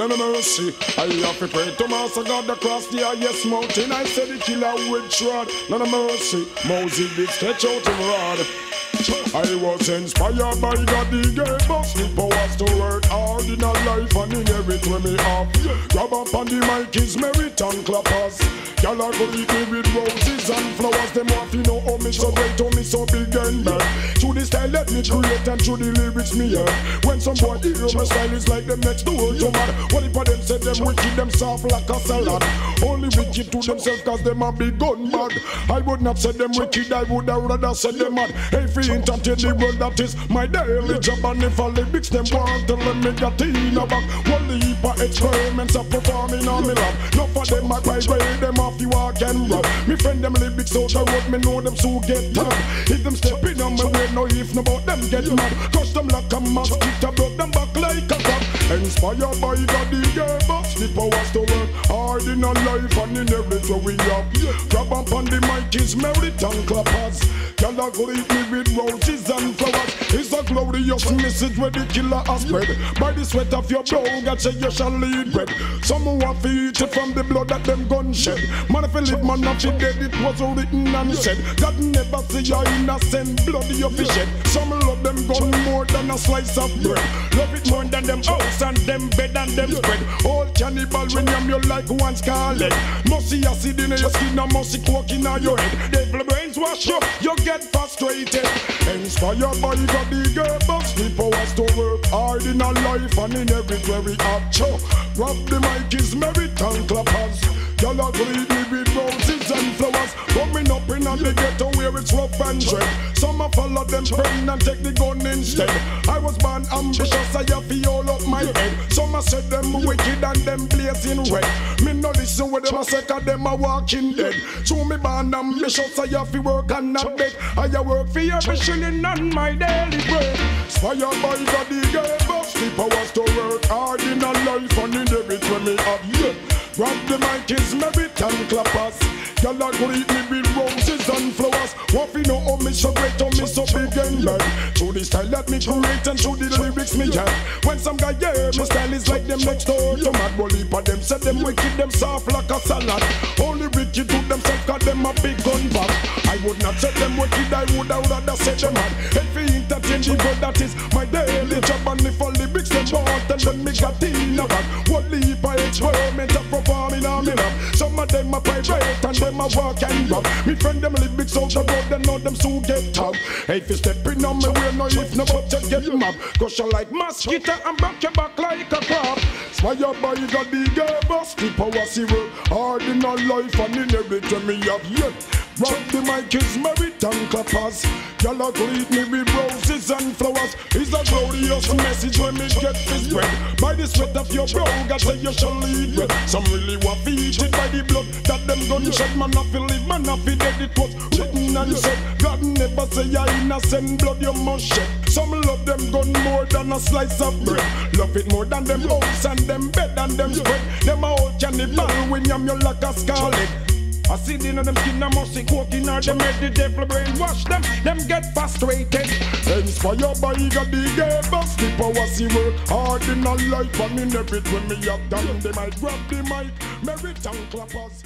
of mercy. I have to pray to Master God across the highest mountain. I said the killer with shroud, none of mercy. Moses did stretch out his rod. I was inspired by God, the gave us the powers to work hard in a life and in every way me have. Grab up on the mic is merit and clappers. Y'all are gonna with roses and flowers. Them want to know how me so great, me so big and bad. Through the style let me create and through the lyrics me hear. When some boy hear my style is like them next door to mad. What if them say them wicked, them soft like a salad? Only wicked to themselves cause them a big gun mad. I would not say them wicked, I would have rather say them mad. Hey, fi entertain the world, that is my daily job. And if the bigs them want to let me get in a back. One leap of experiments of performing on me lab. Not for them, I grade them off, you walk and rub. Me friend them lyrics out the road, me know them so get top. If them stepping on my way, no if no about them get mad. Cause them like a mosquito, broke them back like a crab. Inspired by God, the gave us the powers to work hard in our life and in everything we have. Grab up on the mic is merit and clappers. Y'all are greet me with roses and flowers. It's a glorious message where the killer has spread. By the sweat of your brow, God say you shall lead bread. Some who have eat it from the blood that them gun shed. Man, if live, man, if dead, it was written and said. God never see your innocent blood you fi shed. Some than a slice of bread. Love it more than them house and them bed and them spread. All cannibal when you you like one scarlet. Musty acid in your skin and musty coke in your head. Devil brains wash you, you get frustrated. Inspired by God, the give us the powers to work hard in our life and in we have. Cho, grab the mic is merit and clappers. Y'all are greedy with roses and flowers. Coming up in the ghetto where it's rough and dread. Some a follow them friend and take the gun instead. I was born ambitious, I have to all up my head. Some a said them wicked and them blazing red. Me no listen with them a say cause them a walking dead. So me born ambitious, I have to work and not beg. I a work for every shilling on my daily bread. Inspired by God, the gave us the powers to work hard in a life and in everything me have. Yeah. Grab the is merit and clappers. Y'all are greet me with roses and flowers. What fi know how me so great, how me so big and bad. Through the style that me create and through the lyrics me have. When some guy yeah, my style is like them next door to mad. Heap of them said them wicked, them soft like a salad. Only wicked to themselves cause them a big gun back. I would not say them wicked, I would have rather say them mad. If we entertain the world, that is my daily job. And if all bigs them want, then me got in a bag. One leap of experiment of performing on me love. Some of them a private and them a walk and rob. Me friend them big south the road, them know them soon get top. Hey, if you stepping on me way, no if no but you get mad. Cause you like mosquito and break your back like a crab. Smile your boy got the girl the power see work hard in our life and in everything me have yet. Rock the mic is merit and clappers. Y'all greet me with roses and flowers. It's a glorious message when me get this bread. By the sweat of your brow, God say you shall lead bread. Some really want eat it by the blood that them gun shed. Man, I feel live, man, I feel dead. It was written and said. God never say you innocent blood you must shed. Some love them gun more than a slice of bread. Love it more than them house and them bed and them spread. Them a whole cannibal when you're like a scarlet. I see the in them skin, I must see coke in her, them head, the devil brainwash them, them get frustrated. Inspired God, the gave us the power, see work hard in a life and in everything when me have done. They might grab the mic, merit and clappers.